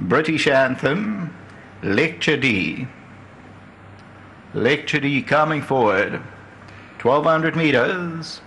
British Anthem, Lecture D. Lecture D coming forward. 1200 meters.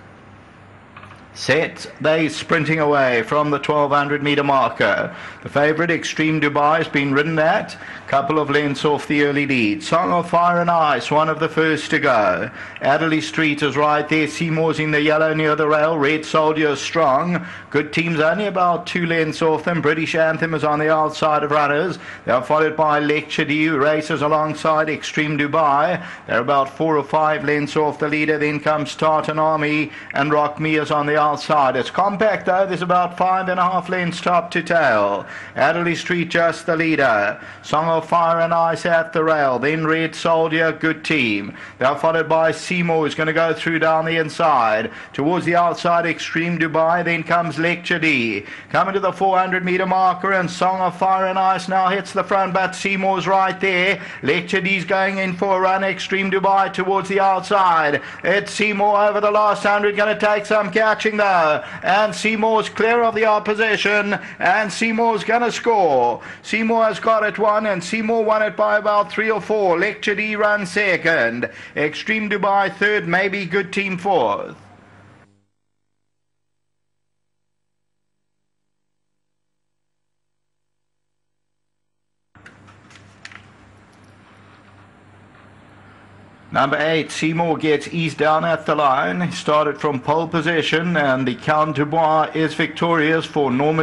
Set, they sprinting away from the 1200 meter marker. The favourite Extreme Dubai has been ridden at, couple of lengths off the early lead. Song of Fire and Ice, one of the first to go. Adderley Street is right there. Seymour's in the yellow near the rail. Red Soldier strong. Good teams only about two lengths off them. British Anthem is on the outside of runners. They're followed by Lecture D, races alongside Extreme Dubai. They're about four or five lengths off the leader. Then comes Tartan Army and Rock Me is on the outside. It's compact though. There's about five and a half lengths top to tail. Adderley Street just the leader. Song of Fire and Ice at the rail. Then Red Soldier, good team. They're followed by Seymour, who's going to go through down the inside. Towards the outside, Extreme Dubai. Then comes Lecture D. Coming to the 400 meter marker, and Song of Fire and Ice now hits the front, but Seymour's right there. Lecture D's going in for a run. Extreme Dubai towards the outside. It's Seymour over the last 100, going to take some catching And Seymour's clear of the opposition, and Seymour's going to score. Seymour has got it one, and Seymour won it by about three or four. Lecture D run second. Extreme Dubai third, maybe good team fourth. Number eight, Seymour gets eased down at the line. Started from pole position, and the Count Dubois is victorious for Norma.